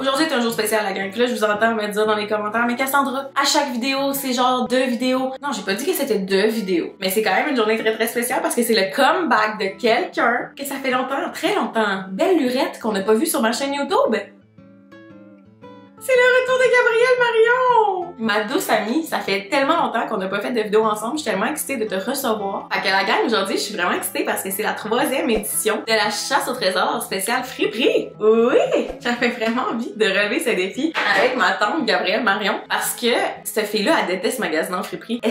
Aujourd'hui est un jour spécial la gang. Là, je vous entends me dire dans les commentaires, mais Cassandra, à chaque vidéo, c'est genre deux vidéos. Non, j'ai pas dit que c'était deux vidéos. Mais c'est quand même une journée très très spéciale parce que c'est le comeback de quelqu'un que ça fait longtemps, très longtemps. Belle lurette qu'on n'a pas vue sur ma chaîne YouTube. C'est le retour de Gabriel Marion! Ma douce amie, ça fait tellement longtemps qu'on n'a pas fait de vidéo ensemble, je suis tellement excitée de te recevoir. Fait que la aujourd'hui, je suis vraiment excitée parce que c'est la troisième édition de la chasse au trésor spéciale Friperie. Oui! J'avais vraiment envie de relever ce défi avec ma tante Gabrielle Marion parce que cette fille-là, elle déteste magasiner en friperie.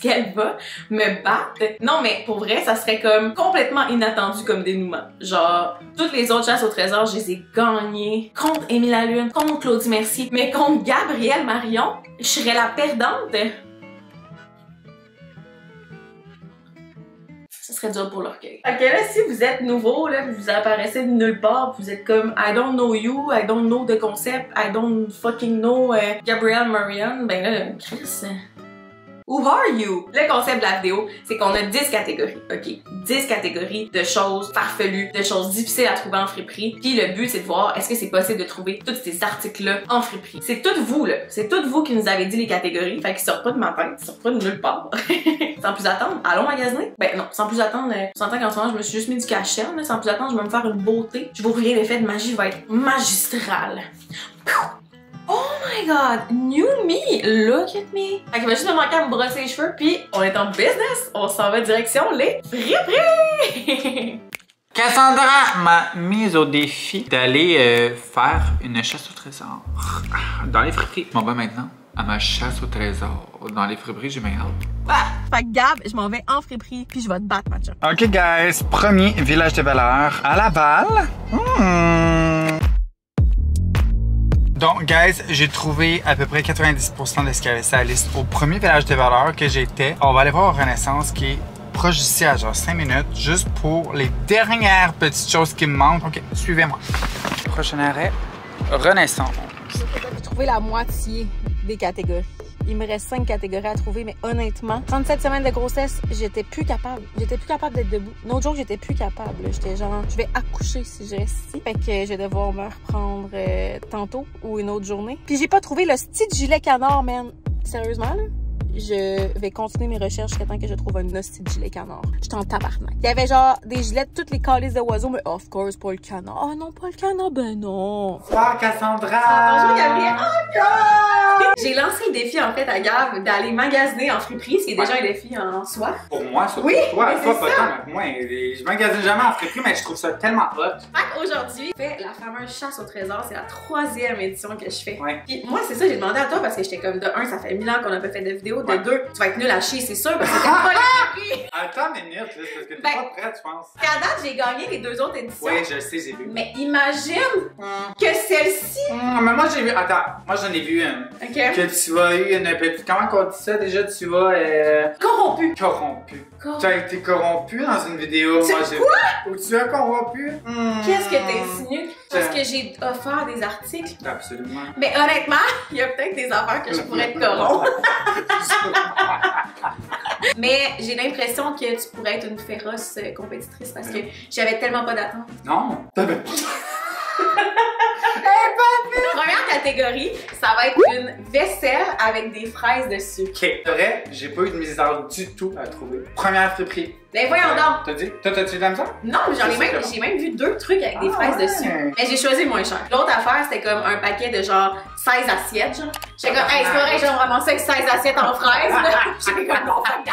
Qu'elle va me battre? Non, mais pour vrai, ça serait comme complètement inattendu comme dénouement. Genre, toutes les autres chasses au trésor, je les ai gagnées contre Émile Lune, contre Claudie Mercier, mais contre Gabrielle Marion, je serais la perdante. Ça serait dur pour l'orgueil. Ok, là, si vous êtes nouveau, là, vous apparaissez de nulle part, vous êtes comme I don't know you, I don't know the concept, I don't fucking know euh, Gabrielle Marion, ben là, Chris. Who are you? Le concept de la vidéo, c'est qu'on a 10 catégories, ok? 10 catégories de choses farfelues, de choses difficiles à trouver en friperie. Puis le but, c'est de voir est-ce que c'est possible de trouver tous ces articles-là en friperie? C'est toutes vous, là. C'est toutes vous qui nous avez dit les catégories. Fait qu'ils sortent pas de ma tête, ils sortent pas de nulle part. sans plus attendre, allons magasiner? Ben non, sans plus attendre, euh, on s'entend qu'en ce moment, je me suis juste mis du cachet, sans plus attendre, je vais me faire une beauté. Je vous préviens, l'effet de magie va être magistral. Oh my god, new me, look at me. Fait qu'il va juste me manquer à me brosser les cheveux, puis on est en business, on s'en va direction les friperies. Cassandra m'a mise au défi d'aller euh, faire une chasse au trésor dans les friperies. On va maintenant à ma chasse au trésor. Dans les friperies, j'ai bien hâte. Ah, fait que Gab, je m'en vais en friperie, puis je vais te battre, ma chum. Ok, guys, premier village de valeur à Laval. Hmm. Donc, guys, j'ai trouvé à peu près 90% de ce qu'il y avait sur la liste au premier village de valeur que j'étais. On va aller voir Renaissance qui est proche d'ici à genre 5 minutes, juste pour les dernières petites choses qui me manquent. Ok, suivez-moi. Prochain arrêt, Renaissance. J'ai trouvé la moitié des catégories. Il me reste 5 catégories à trouver, mais honnêtement, 37 semaines de grossesse, j'étais plus capable. J'étais plus capable d'être debout. L'autre jour, j'étais plus capable. J'étais genre, je vais accoucher si je reste ici. Fait que je vais devoir me reprendre euh, tantôt ou une autre journée. Puis j'ai pas trouvé le style gilet canard, man. Sérieusement, là? Je vais continuer mes recherches jusqu'à temps que je trouve un hostie de gilet canard. J'étais en tabarnak. Il y avait genre des gilets de toutes les calices de oiseaux, mais of course, pas le canard. Oh non, pas le canard, ben non. Bonsoir, Cassandra! Bonjour, Gabriel. Oh, J'ai lancé le défi, en fait, à Gab d'aller magasiner en friperie, ce qui est déjà un défi en soi. Pour moi, ça. Oui, pour toi, mais toi, c'est pas ça. tant, mais pour moi, je magasine jamais en friperie, mais je trouve ça tellement hot. Fait qu'aujourd'hui, je fais la fameuse chasse au trésor. C'est la troisième édition que je fais. Ouais. Puis moi, c'est ça, j'ai demandé à toi parce que j'étais comme de un, ça fait mille ans qu'on a pas fait de vidéo. De Ouais. deux, tu vas être nul à chier, c'est sûr, parce que t'as pas les friperies. Attends une minute, là, c'est parce que t'es Ben- pas prête, je pense. À date, j'ai gagné les deux autres éditions. Oui, je le sais, j'ai vu. Mais imagine Hum, que celle-ci. hum, mais moi, j'ai vu. Attends, moi, j'en ai vu une. Ok. Que tu vas eu une petite. Comment qu'on dit ça déjà? Tu vas. Euh, Corrompu. corrompu. Cor- Tu as été corrompu dans une vidéo. Tu- moi, j'ai. Ou tu as corrompu? Hum. Qu'est-ce que t'es? Parce que j'ai offert des articles. Absolument. Mais honnêtement, il y a peut-être des affaires que je pourrais te corrompre. Mais j'ai l'impression que tu pourrais être une féroce euh, compétitrice parce que j'avais tellement pas d'attente. non, t'avais pas. Première catégorie, ça va être une vaisselle avec des fraises dessus. Ok, c'est vrai, j'ai pas eu de misère du tout à trouver. Première friperie. Ben voyons donc! T'as dit? Toi, t'as-tu de la misère? Non, mais j'en ai même, ça. j'ai même vu deux trucs avec des Ah, fraises dessus. Mais j'ai choisi moins cher. L'autre affaire, c'était comme un paquet de genre 16 assiettes, genre. J'étais comme, hey, c'est pas vrai, je vais me ramasser avec 16 assiettes en fraises. J'étais comme, non, fuck.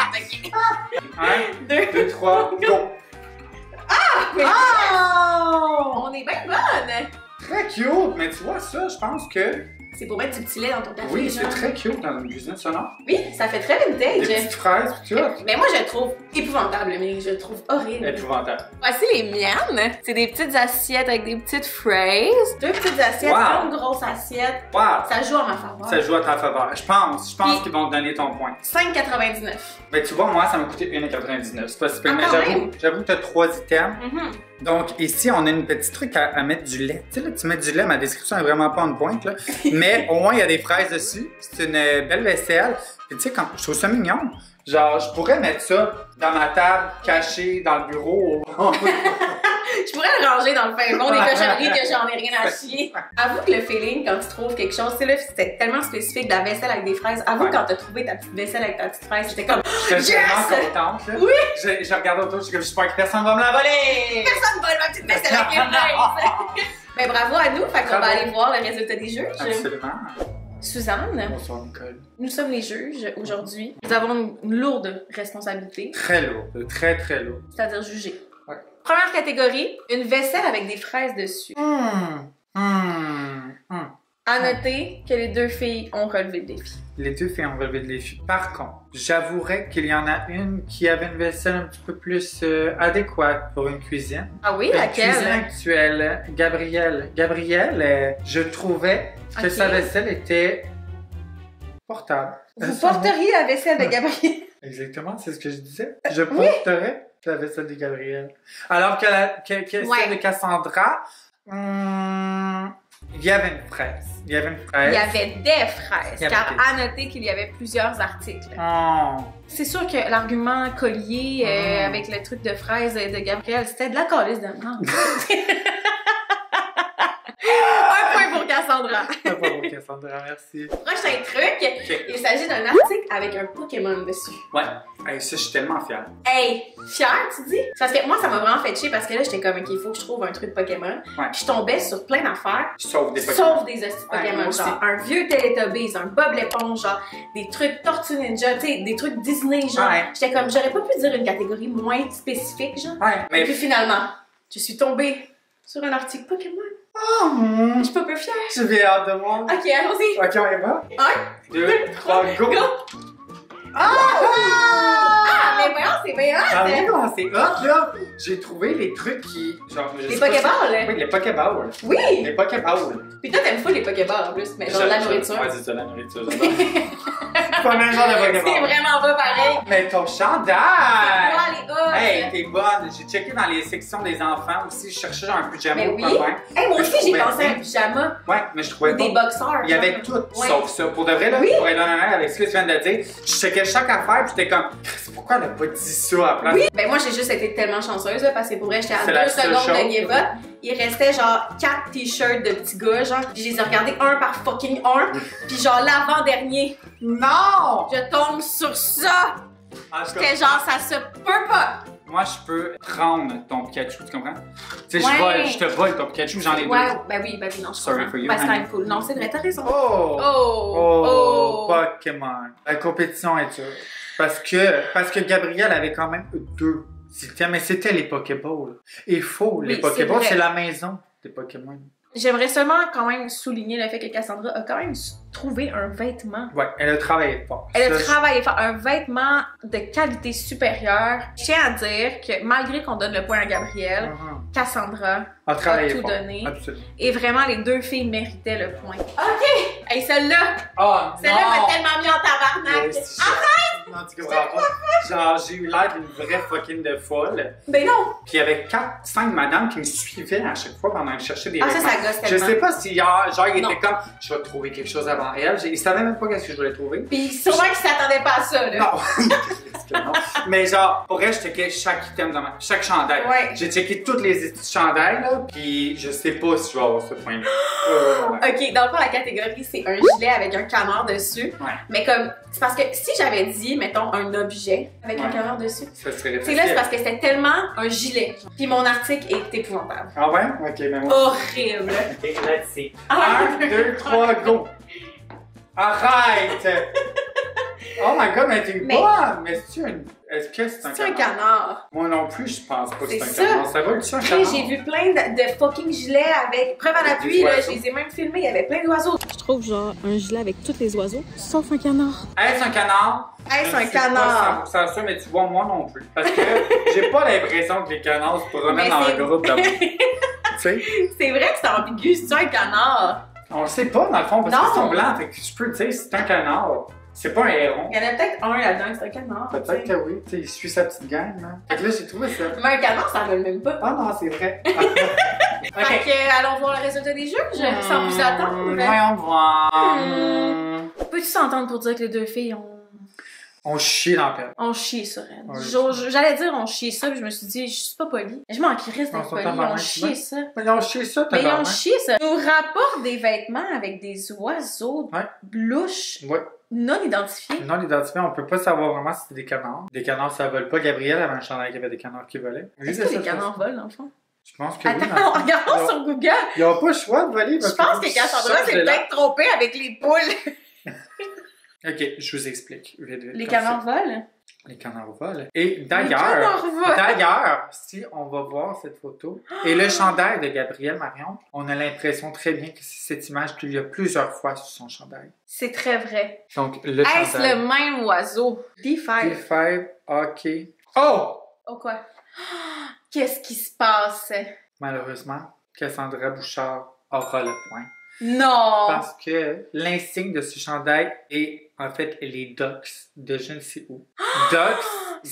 Un, Deux. deux, trois, go! Oh! On est bien bonne! Très cute, mais tu vois ça, je pense que C'est pour mettre du petit lait dans ton café. oui, c'est très cute dans une cuisine sonore. Oui, ça fait très Des vintage. petites fraises, tout. Mais moi, je le trouve épouvantable, mais je le trouve horrible. Épouvantable. Voici les miennes. C'est des petites assiettes avec des petites fraises. Deux petites assiettes, Wow. une grosse assiette. Wow! Ça joue en ma faveur. Ça joue à ta faveur. Je pense, je pense qu'ils vont te donner ton point. 5,99. Mais tu vois, moi, ça m'a coûté 1,99. C'est pas super, Ah, j'avoue, que t'as trois items. Mhm. Donc, ici, on a une petite truc à, mettre du lait. Tu sais, là, tu mets du lait, ma description est vraiment pas en pointe, là. Mais au moins, il y a des fraises dessus. C'est une euh, belle vaisselle. Puis, tu sais, quand je trouve ça mignon. Genre, je pourrais mettre ça dans ma table, cachée dans le bureau. Je pourrais le ranger dans le fin fond des cochonneries que j'en ai rien à chier. Avoue que le feeling quand tu trouves quelque chose, tu sais là, c'était tellement spécifique de la vaisselle avec des fraises. Avoue Ouais. quand t'as trouvé ta petite vaisselle avec ta petite fraise, j'étais comme J'étais Yes! tellement contente. Là. Oui! Je, je regarde autour, je suis comme, j'espère que personne va me la voler! personne vole ma petite vaisselle avec les fraises. Mais bravo à nous, fait qu'on va aller voir le résultat des juges. Absolument. Suzanne, Bonsoir, Nicole. nous sommes les juges aujourd'hui. Nous avons une lourde responsabilité, Très lourd. Très, très lourd. c'est-à-dire juger. Ouais. Première catégorie, une vaisselle avec des fraises dessus. Hum, hum, hum. À noter que les deux filles ont relevé le défi. Les deux filles ont relevé de défi. Par contre, j'avouerais qu'il y en a une qui avait une vaisselle un petit peu plus euh, adéquate pour une cuisine. Ah oui, Une laquelle? cuisine actuelle, Gabrielle. Gabrielle, euh, je trouvais que Ok. sa vaisselle était portable. Vous Euh, porteriez la vaisselle de Gabriel. Exactement, c'est ce que je disais. Je porterais la vaisselle de Gabrielle. Alors que, la, que, que Ouais. celle de Cassandra, hum, il y avait une fraise. Il y avait une fraise. Il y avait des fraises, avait car des- à noter qu'il y avait plusieurs articles. Oh. C'est sûr que l'argument collier euh, Mm. avec le truc de fraises de Gabriel, c'était de la calice de merde. Un point pour Cassandra. Pour Cassandra, merci. Prochain truc, il s'agit d'un article avec un Pokémon dessus. Ouais. Hey, ça, je suis tellement fier. Hey, fier, tu dis? Parce que moi, ça m'a vraiment fait chier parce que là, j'étais comme, OK, il faut que je trouve un truc Pokémon. Ouais. Je tombais sur plein d'affaires, Sauf des Pokémon. sauf des hosties Ouais, Pokémon. genre, un vieux Teletubbies, un Bob l'éponge, genre, des trucs Tortue Ninja, tu sais, des trucs Disney, genre. Ouais. J'étais comme, j'aurais pas pu dire une catégorie moins spécifique, genre. Ouais, Et mais. puis finalement, je suis tombée sur un article Pokémon. Oh, hum, Je suis pas peu fière. J'ai hâte de voir. Ok, allons-y. Ok, on y va. Un, Deux, trois, go. go. Ah, mais voyons, c'est bien hot, Ah hein. oui, comment c'est hot, là. J'ai trouvé les trucs qui. Genre, je Les sais pas si- Pokéballs? Oui, les Pokéballs. Oui! Les Pokéballs. Puis toi, t'aimes fou les Pokéballs en plus, mais genre la nourriture. Ouais, c'est ça, la nourriture. j'adore. C'est pas le même genre de C'est vraiment pas pareil. Mais ton chandail! Moi, les gars. Hey, t'es bonne. J'ai checké dans les sections des enfants aussi. Je cherchais un pyjama Mais ou oui. Hey, moi aussi, j'ai pensé à un pyjama Ouais, mais je trouvais ou des boxeurs. Il y avait tout Ouais. sauf ça. Pour de vrai, là, Oui. pour être honnête avec ce que tu viens de dire, je checkais chaque affaire puis j'étais comme, pourquoi elle a pas dit ça à place? Oui, ben moi j'ai juste été tellement chanceuse parce que pour vrai j'étais à C'est deux secondes de give up. Il restait genre quatre t-shirts de petits gars, genre. Puis je les ai regardés un par fucking un. Puis genre l'avant-dernier, Non! je tombe sur ça. Cas, J'étais genre ça se peut pas. moi, je peux prendre ton Pikachu, tu comprends? Tu sais, Ouais. je, vole- je te vole ton Pikachu, j'en ai deux. Ouais, ben oui, ben oui, non, je Sorry comprends. for you, Ben, c'est quand même cool. Non, c'est vrai, t'as raison. Oh! Oh! Oh, Oh! Pokémon. La compétition est dure. Parce que, parce que Gabriel avait quand même deux mais c'était les Pokéballs. Il faut, les Oui, Pokéballs, c'est la maison des Pokémon. J'aimerais seulement quand même souligner le fait que Cassandra a quand même trouvé un vêtement. Ouais, elle a travaillé fort. Elle a Ça, travaillé fort, un vêtement de qualité supérieure. Je tiens à dire que malgré qu'on donne le point à Gabrielle, Mhm. Cassandra A travaillé tout fort. donné. Absolument. et vraiment les deux filles méritaient le point. Ok! Hey, celle-là, Oh, celle-là m'a tellement mis en tabarnak. Arrête! Non, tu comprends pas. Genre, j'ai eu l'air d'une vraie fucking de folle. Ben non! Puis il y avait 4, 5 madames qui me suivaient à chaque fois pendant que je cherchais des Ah, ça, vêtements. ça gosse Je tellement. sais pas si genre, genre il était comme je vais trouver quelque chose avant elle. Ils savaient même pas qu'est-ce que je voulais trouver. Puis sûrement qu'ils s'attendaient pas à ça, là. Non. Mais genre, pour vrai, je checkais chaque item dans ma... chaque chandail. Ouais. J'ai checké toutes les chandails là, puis je sais pas si je vais avoir ce point-là. Euh, ouais. Ok, dans le fond, la catégorie, c'est un gilet avec un canard dessus. Ouais. Mais comme, c'est parce que si j'avais dit, mettons, un objet avec un canard dessus, Ça serait c'est là, c'est parce que c'était tellement un gilet. Puis mon article est épouvantable. Ah ouais? Ok, mais moi. Horrible. Ok, let's see. Ah. 1, 2, 3, go! Arrête! Oh my god, mais t'es Mais- bonne! Mais c'est-tu une... Est-ce que c'est un C'est un canard? canard. Moi non plus, je pense pas que c'est C'est un ça. canard. Ça va-tu un Après, canard? j'ai vu plein de, de fucking gilets avec preuve à l'appui, là, oiseaux. je les ai même filmés, il y avait plein d'oiseaux. Je trouve genre un gilet avec tous les oiseaux, sauf un canard. Est-ce un canard? Hey, Je c'est un suis pas canard? 100% sûr, mais tu vois, moi non plus. Parce que j'ai pas l'impression que les canards se promènent Mais dans c'est- un groupe de monde. tu sais? C'est vrai que c'est ambigu, c'est un canard. On le sait pas, dans le fond, parce qu'ils sont blancs. Fait que je peux te dire, c'est un canard. C'est pas un héron. Il y en a peut-être un là-dedans, c'est un canard. Peut-être que oui. Tu sais, il suit sa petite gang, là. Fait que là, j'ai trouvé ça. Mais un canard, ça vole même pas. Ah non, c'est vrai. Fait ok. que, allons voir le résultat des juges, sans plus attendre. Hmm, Voyons voir. Hmm. Peux-tu s'entendre pour dire que les deux filles ont On chie dans la pelle. On chie sur elle. Ouais. J'allais dire on chie ça, puis je me suis dit, je suis pas polie. Je m'en crisse d'être polie. On chie ça. Mais ils ont chié ça, Mais tabarnak. chié ça. Ils nous rapportent des vêtements avec des oiseaux Ouais. louches, Ouais. non identifiés. Non identifié, on peut pas savoir vraiment si c'est des canards. Des canards, ça vole pas. Gabriel avait un chandail qui avait des canards qui volaient. Est-ce que les je canards volent, le fond? Je pense que oui. mais Attends, regardons sur Google. Ils ont pas le choix de voler. Je parce pense faut que Cassandra s'est peut-être trompée avec les poules. Ok, je vous explique. Vite, vite, Les ça. canards volent? Les canards volent. Et d'ailleurs, d'ailleurs, si on va voir cette photo et le chandail de Gabriel Marion, on a l'impression très bien que c'est cette image qu'il y a plusieurs fois sur son chandail. C'est très vrai. Donc, le Est-ce chandail. le même oiseau? D5. D5, ok. Oh! Oh quoi? Qu'est-ce qui se passe? Malheureusement, Cassandra Bouchard aura le point. Non! Parce que l'insigne de ce chandail est en fait les ducks de je ne sais où. Ducks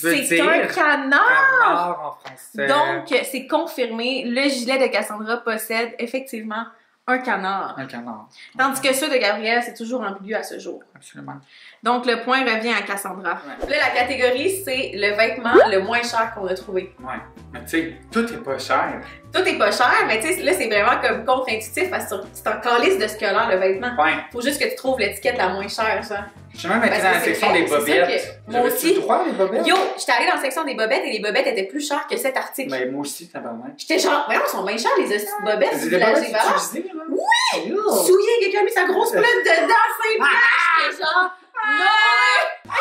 veut C'est dire un canard! canard en français. Donc, c'est confirmé, le gilet de Cassandra possède effectivement un canard. un canard. Tandis que ceux de Gabriel, c'est toujours ambigu à ce jour. Absolument. Donc, le point revient à Cassandra. Là, la catégorie, c'est le vêtement le moins cher qu'on a trouvé. Ouais. Mais tu sais, tout est pas cher. Tout est pas cher, mais tu sais, là, c'est vraiment comme contre-intuitif parce que c'est en calice de ce que a le vêtement. Ouais. Faut juste que tu trouves l'étiquette la moins chère, ça. Je suis même Parce dans la section des bobettes. moi aussi. droit, les bobettes? Yo, j'étais allée dans la section des bobettes et les bobettes étaient plus chères que cet article. Mais moi aussi, tabarnak. J'étais genre, voyons, ils sont bien chers les hosties de bobettes C'est des bobettes utilisées, là? Oui! Souillé, quelqu'un a mis sa grosse plate dedans, c'est Ah! blanc! J'étais genre, non!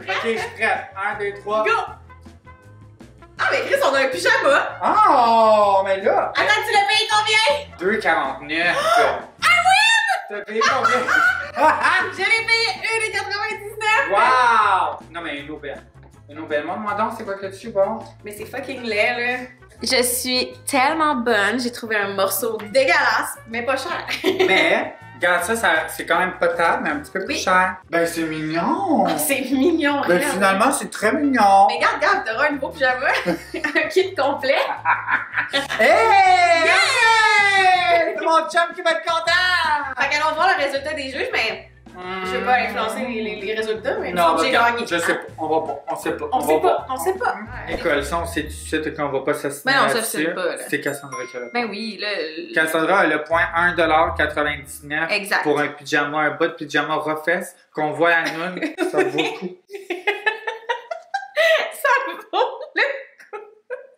Ok, je suis prête. Un, deux, trois. Go! Ah, mais Chris, on a un pyjama! Oh, mais là! Attends, tu l'as payé combien? 2,49. Ah oui! T'as payé combien? Je l'ai payé 1,99! wow! Non, mais une aubaine. Une aubaine. Moi, donc, c'est quoi que tu bon? Mais c'est fucking laid, là. Je suis tellement bonne, j'ai trouvé un morceau dégueulasse, mais pas cher. Mais, regarde ça, ça c'est quand même potable, mais un petit peu plus Oui. cher. Ben, c'est mignon! c'est mignon, Ben, regarde. finalement, c'est très mignon! Mais regarde, regarde, t'auras un nouveau pyjama, un kit complet. Hey! Hey! C'est mon chum qui va être content! Fait qu'allons voir le résultat des juges, mais je veux pas influencer les, les- les résultats, mais Non, j'ai gagné. je sais pas. On va pas. On sait pas. On va sait pas, on sait pas. Nicole, ça, on sait tout de suite qu'on va pas s'assiner Ben non, ça, là-dessus. je sais pas, là. C'est Cassandra qui a le point. Ben oui, là. le- Cassandra a le point 1,99$ Exact. pour un pyjama, un bas de pyjama refesse qu'on voit à Noun. Ça vaut le coup. Ça vaut le coup.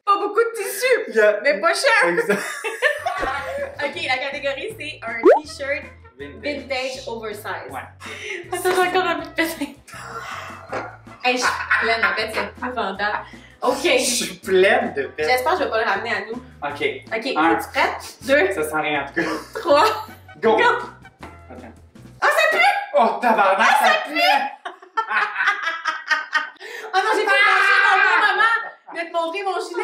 Pas beaucoup de tissu, mais pas cher. Exact. Ok, la catégorie, c'est un t-shirt vintage oversize. Ouais. Attends, j'ai encore envie de péter. hey, je suis pleine, en fait, c'est épouvantable. Ok. Je suis pleine de bêtes. J'espère que je vais pas le ramener à nous. Ok, Ok, Un. es-tu prête? Deux, ça sent rien en tout cas. trois. Go! Go! Attends. Ah, ça pue! Oh, tabarnak, ça pue! Oh non, j'ai fait manger mon beau moment! Je vais te montrer mon gilet.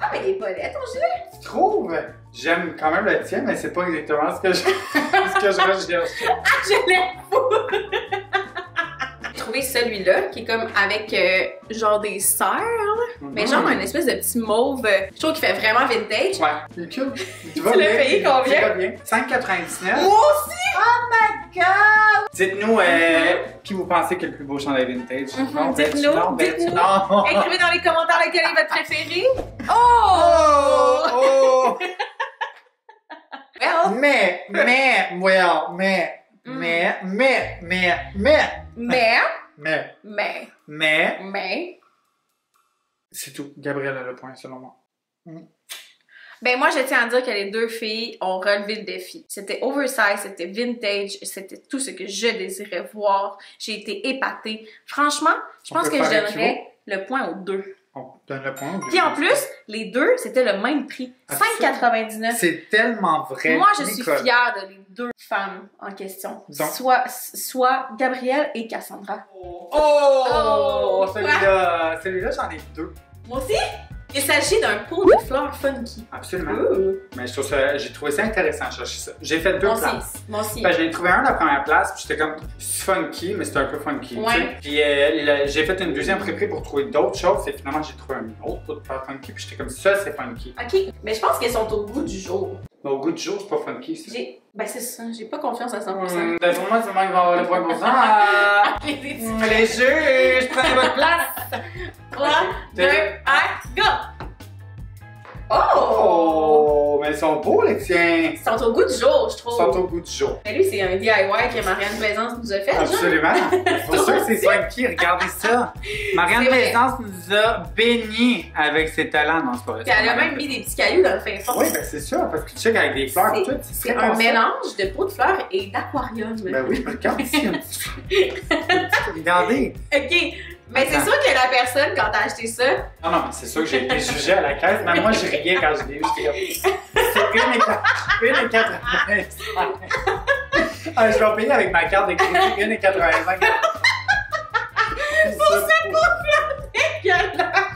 Ah, mais il est pas laid, ton gilet. Tu trouves? J'aime quand même le tien, mais c'est pas exactement ce que je, ce que je recherche. Je l'aime fou! Trouvé celui-là qui est comme avec euh, genre des sœurs, mais genre un espèce de petit mauve. euh, Je trouve qu'il fait vraiment vintage. Ouais, il est cute. Tu l'as payé combien? Tu vas bien. 5,99. Moi aussi! Dites-nous euh, qui vous pensez que le plus beau chandail vintage? Mhm, Non, dites-nous, non, dites-nous. non. Écrivez dans les commentaires lequel est votre préféré. Oh! Oh! oh. Well, Mais, mais, well, mais. Mais, mais, mais, mais. Mais. Mais. Mais. Mais. Mais. C'est tout. Gabrielle a le point, selon moi. Mm. Ben moi, je tiens à dire que les deux filles ont relevé le défi. C'était oversize, c'était vintage, c'était tout ce que je désirais voir. J'ai été épatée. Franchement, je pense que je donnerais le point aux deux. On donne le point. Puis en plus, les deux, c'était le même prix. Absolument. 5,99. C'est tellement vrai. Moi, je suis fière de les deux femmes en question. Donc- Soit, soit Gabrielle et Cassandra. Oh! Oh! Celui-là, celui-là, j'en ai deux. Moi aussi? Il s'agit d'un pot de fleurs funky. Absolument. Mais je trouve ça, j'ai trouvé ça intéressant de chercher ça. J'ai fait deux Moi places. aussi. Moi aussi. Ben, j'ai trouvé un à la première place, puis j'étais comme c'est funky, mais c'était un peu funky. tu Ouais. sais. Puis euh, j'ai fait une deuxième prépré pour trouver d'autres choses, et finalement j'ai trouvé un autre pour faire funky, puis j'étais comme ça, c'est funky. Ok, mais je pense qu'elles sont au goût du jour. Mais au goût du jour, c'est pas funky, ça. J'ai. Ben, c'est ça, j'ai pas confiance à 100%. Hum, D'après moi, c'est moi qui va avoir le point pour ça. Ah, Les juges, prenez votre place. 3, deux, 2, 1, go! Oh! Oh, mais ils sont beaux, les tiens. Ils sont au goût du jour, je Ils trouve. sont au goût du jour. Mais lui, c'est un DIY que Marianne Plaisance nous a fait. Absolument. C'est pour ça que c'est funky. Regardez ça. Marianne. Plaisance nous a bénis avec ses talents. C'est pas vrai. Puis elle a même mis des petits cailloux dans le fin fond. Oui, ben c'est sûr, parce que tu checkes avec des fleurs et tout. C'est un mélange de peau de fleurs et d'aquarium. Ben oui, regarde ici un petit Regardez. Ok, mais c'est sûr que la personne, quand t'as acheté ça, Non, non, mais c'est sûr que j'ai été jugé à la caisse. Même moi, j'ai riais quand je l'ai eu. J'étais C'est une et quatre- une et 85. Ah, je vais en payer avec ma carte de crédit. Une et 85. Pour cette dégueulasse!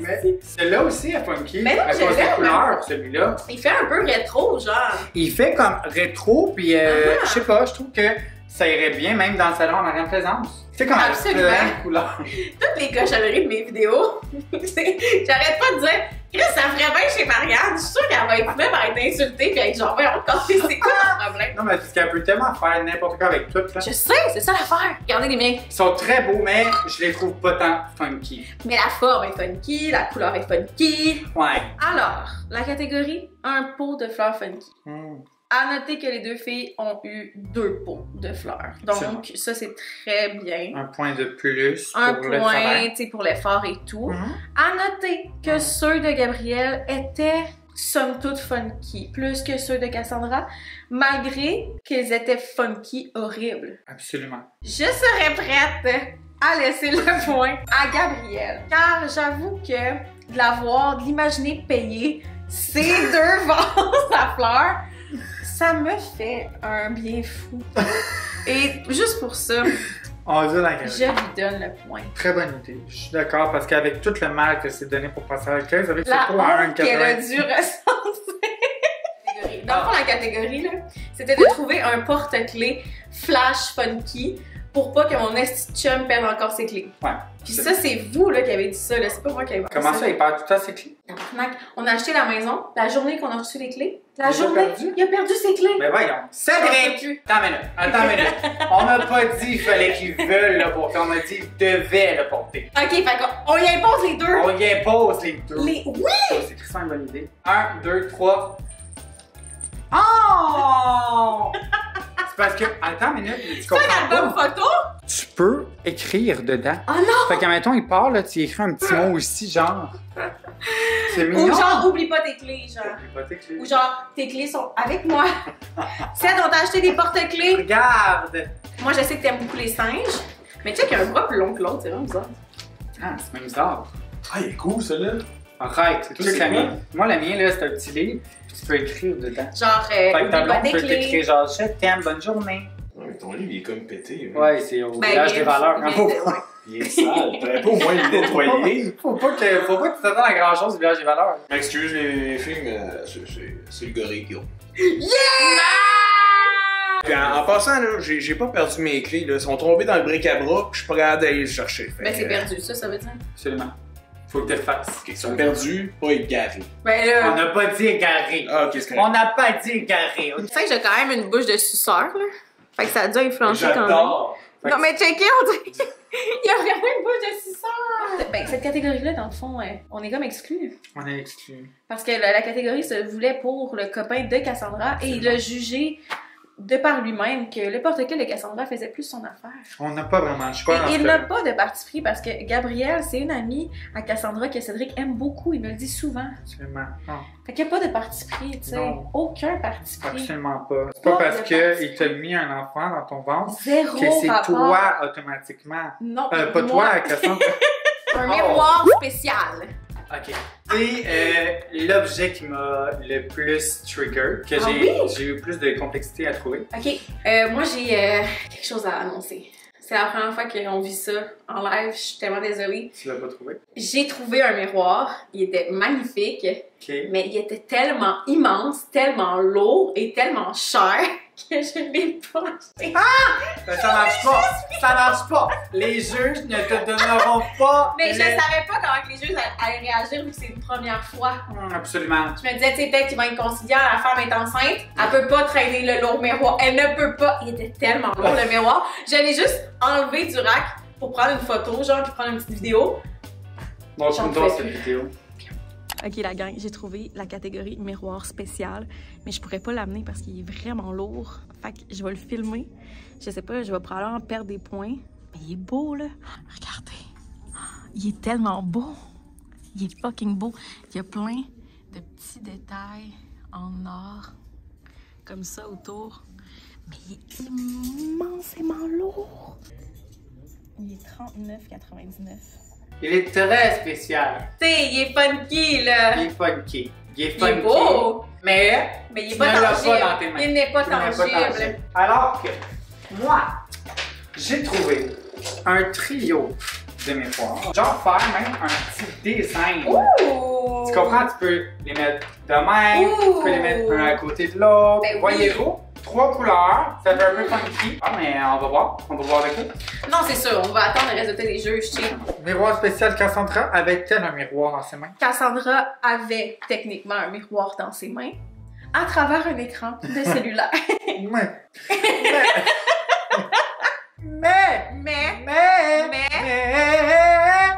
Mais ici. celui-là aussi est funky. Mais non, à cause des couleurs, celui-là. Il fait un peu rétro, genre. Il fait comme rétro, puis euh, Ah. je sais pas, je trouve que ça irait bien même dans le salon en Marianne Plaisance. Sais, comme Absolument. plein de couleurs. Toutes les cochonneries de mes vidéos, c'est- j'arrête pas de dire, Chris, ça ferait bien chez Marianne. Je suis sûre qu'elle va être elle va être insultée, puis être genre, on c'est quoi le problème? Non, mais parce qu'elle peut tellement faire n'importe quoi avec tout. Là. Je sais, c'est ça l'affaire. Regardez les miens. Ils sont très beaux, mais je les trouve pas tant funky. Mais la forme est funky, la couleur est funky. Ouais. Alors, la catégorie, un pot de fleurs funky. Hmm. À noter que les deux filles ont eu deux pots de fleurs. Donc, ça, c'est très bien. Un point de plus Un pour le point, sais, pour l'effort et tout. Mhm. À noter que ceux de Gabrielle étaient somme toute funky, plus que ceux de Cassandra, malgré qu'ils étaient funky horribles. Absolument. Je serais prête à laisser le point à Gabrielle. Car j'avoue que de la voir, de l'imaginer payer ces deux vases à fleurs, ça me fait un bien fou. Et juste pour ça, On la je lui donne le point. Très bonne idée. Je suis d'accord parce qu'avec tout le mal que c'est donné pour passer à la caisse, avec ce La honte qu'elle a 1,80. dû ressentir. Dans le fond, la catégorie, c'était de trouver un porte-clés flash funky pour pas que mon esti chum perde encore ses clés. Ouais. Puis ça, c'est vous là, qui avez dit ça, c'est pas moi qui ai Comment ça, il perd tout le temps ses clés? On a acheté la maison, la journée qu'on a reçu les clés, la Il journée, il a perdu ses clés. Mais voyons. Cédric! Attends une minute. Attends une minute. On n'a pas dit qu'il fallait qu'il veuille le porter. On a dit qu'il devait le porter. Ok, fait qu'on on y impose les deux. On y impose les deux. Les... Oui! Ça, C'est Christian une bonne idée. Un, deux, trois. Oh! Parce que. Attends une minute, mais tu C'est un comprends album pas. photo? Tu peux écrire dedans. Oh non! Fait qu'en mettons, il part, là, tu écris un petit mot aussi, genre. C'est mignon. Ou genre, oublie pas tes clés, genre. Oublie pas tes clés. Ou genre, tes clés sont avec moi. Seth, on t'a acheté des porte-clés. Regarde! Moi, je sais que t'aimes beaucoup les singes. Mais tu sais qu'il y a un bras plus long que l'autre, c'est vraiment bizarre. Ah, c'est même bizarre. Ah, il est cool, celui-là. Arrête, c'est tout la mienne. Moi, la mienne, là, c'est un petit livre. Tu peux écrire dedans. Genre, euh, Fait que ta blonde peut t'écrire genre, je t'aime, bonne journée. Ouais, ton livre, il est comme pété. hein. Ouais, c'est au Ben, village il des valeurs. il hein. Il est sale. T'aurais pas au moins le nettoyer. faut pas que, faut pas que tu t'attendes à grand chose du village des valeurs. Excuse les filles, mais c'est- c'est- c'est le gorille qui a. Puis en, en passant, là, j'ai pas perdu mes clés. Là. Ils sont tombés dans le bric-à-bras, puis je suis prêt à aller les chercher. Fait Ben, c'est perdu, ça, ça veut dire? Absolument. Faut que tu le fasses. euh, Ils sont perdus, pas égarés. Ben On n'a pas dit égaré. Ah, qu'est-ce On n'a pas dit égaré. Tu sais que j'ai quand même une bouche de suceur, là. Fait que ça a dû influencer quand même. J'adore. Non, mais checker, on dirait. Il y a vraiment une bouche de suceur. Ben, cette catégorie-là, dans le fond, euh, on est comme exclus. On est exclu. Parce que la, la catégorie se voulait pour le copain de Cassandra et il a jugé de par lui-même que le porte-clés de Cassandra faisait plus son affaire. On n'a pas vraiment le choix. dans Et il n'a pas de parti pris parce que Gabrielle, c'est une amie à Cassandra que Cédric aime beaucoup. Il me le dit souvent. Absolument. Non, Fait qu'il n'y a pas de parti pris, tu sais. Aucun parti pris. absolument pas. C'est pas Pas parce de que parti. il t'a mis un enfant dans ton ventre Zéro que c'est toi automatiquement. Non, Euh, pas moi, toi, Cassandra. Un Oh. miroir spécial. Ok. C'est euh, l'objet qui m'a le plus trigger, que Ah j'ai oui? eu plus de complexité à trouver. Ok, euh, moi j'ai euh, quelque chose à annoncer. C'est la première fois qu'on vit ça en live, je suis tellement désolée. Tu l'as pas trouvé? J'ai trouvé un miroir, il était magnifique. OK. Mais il était tellement immense, tellement lourd et tellement cher que je l'ai pas acheté. Ben, ça marche pas. Ça marche pas. Les juges ne te donneront pas. Mais je le- savais pas comment les juges allaient réagir vu que c'est une première fois. Hum, Absolument. Je me disais, tu sais, peut-être qu'ils vont être conciliants, la femme est enceinte, elle peut pas traîner le lourd miroir. Elle ne peut pas. Il était tellement lourd le miroir. Je l'ai juste enlevé du rack pour prendre une photo, genre, puis prendre une petite vidéo. Fais cette vidéo. Ok, la gang, j'ai trouvé la catégorie miroir spécial, mais je pourrais pas l'amener parce qu'il est vraiment lourd. Fait que je vais le filmer. Je sais pas, je vais probablement perdre des points. Mais il est beau, là. Regardez. Il est tellement beau. Il est fucking beau. Il y a plein de petits détails en or, comme ça autour. Mais il est immensément lourd. Il est 39,99. Il est très spécial. Tu sais, il est funky, là. Il est funky. Il est Il est beau. Mais Mais il est Tu pas tangible. dans tes mains. Il n'est pas tangible. Alors que moi, j'ai trouvé un trio de miroirs. Genre faire même un petit. Ouh. Tu comprends? Tu peux les mettre de même, Ouh. tu peux les mettre un à côté de l'autre. Ben oui. Trois couleurs, ça fait un peu funky. Ah, mais on va voir. On va voir avec eux. Non, c'est sûr, on va attendre le résultat des juges, tu sais. Miroir spécial Cassandra avait-elle un miroir dans ses mains? Cassandra avait techniquement un miroir dans ses mains à travers un écran de cellulaire. Mais. Mais. mais, Mais. Mais- Mais.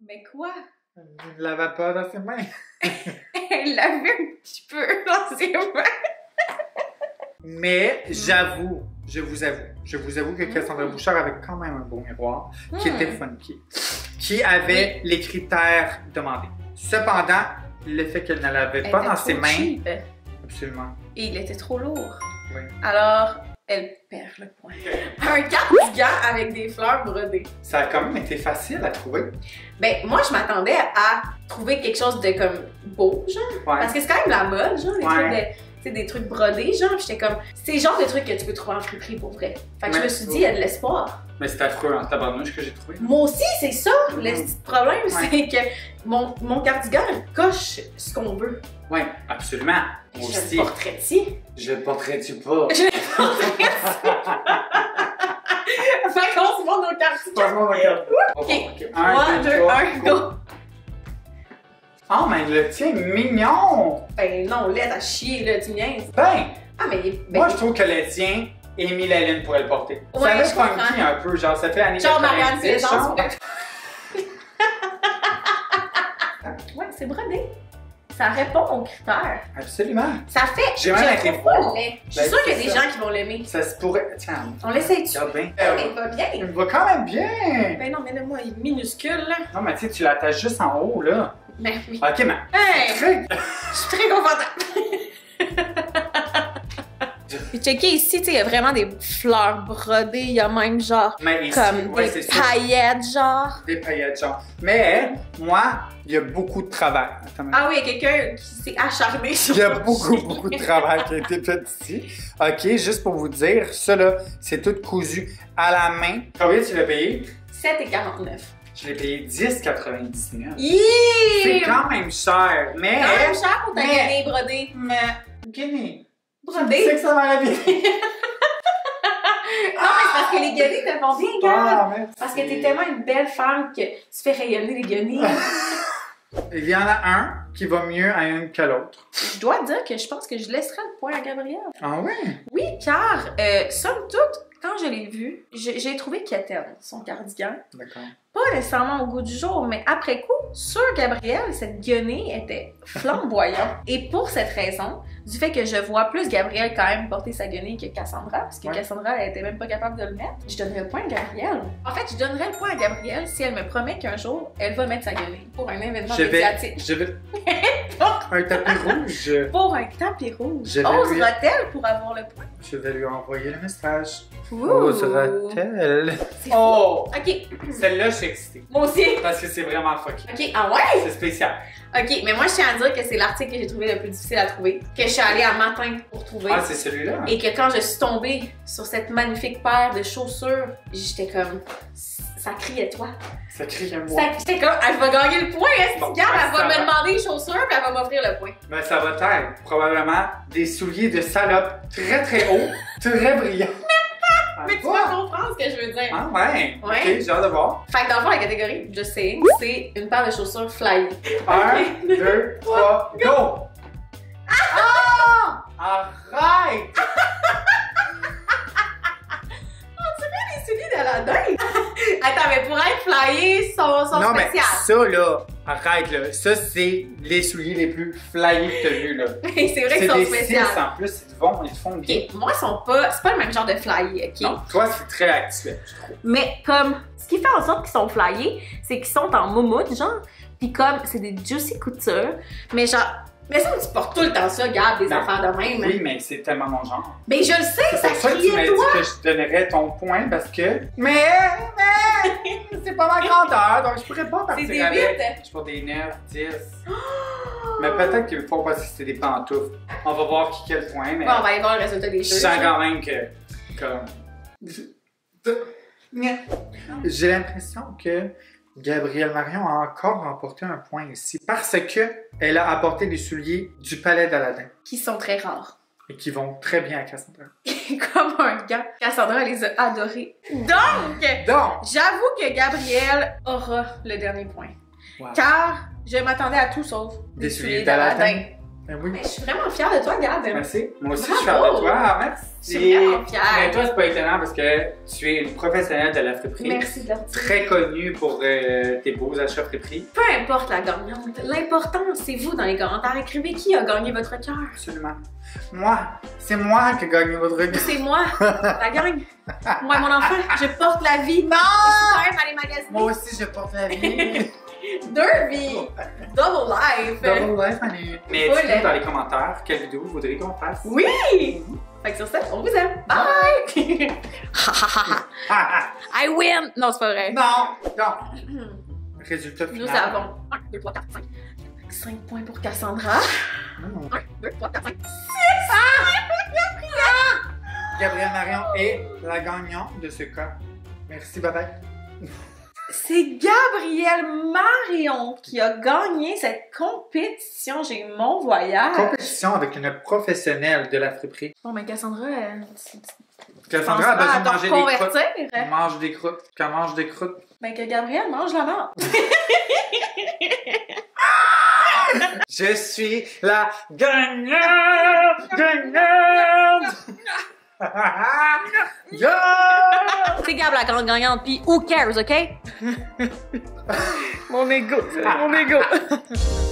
mais quoi? Il l'avait pas dans ses mains. Elle l'a vu un petit peu dans ses mains. Mais j'avoue, je vous avoue, je vous avoue que Cassandra Bouchard avait quand même un beau miroir qui Hmm. était funky, qui avait les critères demandés. Cependant, le fait qu'elle ne l'avait pas dans ses mains, cheap. absolument. Et il était trop lourd. Oui. Alors, elle perd le point. Un cardigan avec des fleurs brodées. Ça a quand même été facile à trouver. Ben, moi, je m'attendais à trouver quelque chose de comme beau, genre. Ouais. Parce que c'est quand même la mode, genre, Ouais. trucs de. Tu sais, des trucs brodés, genre, Puis j'étais comme, c'est le genre de trucs que tu peux trouver en friperie pour vrai. Fait que je me suis dit, il y a de l'espoir. Mais c'est affreux en tabarnouche que j'ai trouvé. Moi aussi, c'est ça, le petit problème, Ouais. c'est que mon, mon cardigan coche ce qu'on veut. Oui, absolument. Moi Je aussi. le. Je le portrais-tu pas? Je le portrait-ci. fait qu'on se montre nos cardigans. Passe-moi mon carte. Ok. Un, 3, deux, 2, trois, 1, go. Oh, mais le tien est mignon! Ben non, laisse à chier, là, tu niaises. Ben, Ah, mais. ben, moi je trouve que le tien, Émile Hélène pourrait le porter. Ouais, ça fait funky un peu, genre ça fait années Genre Marianne 90, Célestance. genre. Ouais, c'est brodé. Ça répond aux critères. Absolument. Ça fait. J'ai même été voir. Je suis Ben, sûre qu'il y a c'est des ça. gens qui vont l'aimer. Ça se pourrait. Tiens, On l'essaye-tu? regarde bien. Elle est pas bien. Il va quand même bien! Ben non, mais là, moi, il est minuscule, là. Non, mais tu sais, tu l'attaches juste en haut, là. Ben oui. Ok, mais. Hey! Très- Je suis très confortable. Puis checker ici, il y a vraiment des fleurs brodées. Il y a même genre Mais ici, comme ouais, des ça. paillettes, genre. Des paillettes, genre. Mais, moi, il y a beaucoup de travail. Ah oui, il y a quelqu'un qui s'est acharné sur Il y a beaucoup, beaucoup de travail qui a été fait ici. OK, juste pour vous dire, ça là, c'est tout cousu à la main. Combien tu l'as payé? 7,49. Je l'ai payé 10,99. Hi! C'est quand même cher, mais... quand même cher pour ta mais- brodée. Mais, Guinée, tu Brodée? sais que ça va bien. Non, mais c'est parce que les guenilles te font bien, gars. Ah. Parce que t'es tellement une belle femme que tu fais rayonner les guenilles. Il y en a un qui va mieux à une que l'autre. je dois dire que je pense que je laisserai le point à Gabrielle. Ah ouais? Oui, car, euh, somme toute, quand je l'ai vu, j'ai trouvé quétaine, son cardigan. D'accord. Pas nécessairement au goût du jour, mais après coup, sur Gabrielle, cette guenille était flamboyante. Et pour cette raison, du fait que je vois plus Gabrielle quand même porter sa guenille que Cassandra, parce que Ouais. Cassandra, elle était même pas capable de le mettre, je donnerais le point à Gabrielle. En fait, je donnerais le point à Gabrielle si elle me promet qu'un jour, elle va mettre sa guenille pour un événement Je vais... médiatique. Je vais... un tapis rouge. Pour un tapis rouge. Vais lui- Osera-t-elle pour avoir le point? Je vais lui envoyer le message. Osera-t-elle? C'est Oh! Ok, Celle-là, je suis excitée. moi aussi. Parce que c'est vraiment fucky. Ok, ah ouais? C'est spécial. Ok, mais moi je tiens à dire que c'est l'article que j'ai trouvé le plus difficile à trouver, que je suis allée à matin pour trouver. Ah, c'est celui-là? Et que quand je suis tombée sur cette magnifique paire de chaussures, j'étais comme. ça criait toi. Ça crie à moi. Ça J'étais comme, elle va gagner le point, est-ce Bon, regarde, ben, elle va me demander les chaussures, puis elle va m'offrir le point. Ben, ça va être probablement des souliers de salope très très hauts, très brillants. Ah, Mais tu vas comprendre ce que je veux dire. Ah ouais. Ouais. Ok, j'ai hâte de voir. Fait que dans le fond, la catégorie, je sais, c'est une paire de chaussures fly. Un, deux, trois, go! Ah! Arrête! Les souliers d'Aladin! Attends, mais pour être flyés, sont, sont non, mais spéciales. ça là, arrête là. Ça, c'est les souliers les plus flyés que t'as vus là. c'est vrai C'est qu'ils sont des spéciales. 6 en plus, ils te font, ils font bien. Moi, ils sont pas. C'est pas le même genre de flyés, ok? Non, toi, c'est très actuel, je trouve. Mais comme, ce qui fait en sorte qu'ils sont flyés, c'est qu'ils sont en moumoute, genre. Puis comme, c'est des juicy couture. Mais genre, mais ça, tu portes tout le temps ça, garde des Ben, affaires de même. Oui, mais c'est tellement mon genre. Mais je le sais, C'est ça pour ça que tu m'as criait dit toi. que je te donnerais ton point parce que. Mais, mais, c'est pas ma grandeur, donc je pourrais pas C'est partir des avec. huit. Je porte des 9, 10. Mais peut-être qu'il faut parce que c'est des pantoufles. On va voir qui quel point, mais Bon, on va aller voir le résultat des je jeux. sens quand même que. Comme. J'ai l'impression que Gabrielle Marion a encore remporté un point ici parce que elle a apporté des souliers du palais d'Aladin Qui sont très rares. et qui vont très bien à Cassandra. Comme un gars. Cassandra les a adorés. Donc, Donc, j'avoue que Gabrielle aura le dernier point. Wow. Car je m'attendais à tout sauf Des souliers d'Aladin. Ben oui. Mais je suis vraiment fière de toi, Gab. Merci. Moi aussi, Bravo. je suis fier de toi. Merci. Je suis vraiment fière. Mais toi, c'est pas étonnant parce que tu es une professionnelle de la friperie. Merci de. Très connue pour euh, tes beaux achats friperie. Peu importe la gagnante, l'important c'est vous dans les commentaires. Écrivez qui a gagné votre cœur. Absolument. Moi, c'est moi qui ai gagné votre regard. C'est moi, la gagne. Moi, mon enfant, je porte la vie. Non! Je suis quand même allée magasiner. Moi aussi, je porte la vie. Vies. Double life. Double life, Manu. Mais dites-nous dans les commentaires quelle vidéo vous voudriez qu'on fasse. Oui! Fait que sur ça, on vous aime. Bye! Ah. I win! Non, c'est pas vrai. non, non. Résultat final. Nous avons 1, 2, 3, 4, 5. 5 points pour Cassandra. Mmh. 1, 2, 3, 4, 5. Gabrielle Marion est la gagnante de ce cas. Merci, bye bye. C'est Gabrielle Marion qui a gagné cette compétition. J'ai eu mon voyage. Compétition avec une professionnelle de la friperie. Bon, mais Cassandra, euh, tu- tu Cassandra a besoin de manger des croûtes. Elle mange des croûtes. Qu'elle mange des croûtes. Ben que Gabrielle mange la mort. Je suis la gagnante! Gagnante! C'est Gab la grande gagnante, pis who cares, ok? mon ego, mon ego.